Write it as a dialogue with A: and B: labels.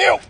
A: Help!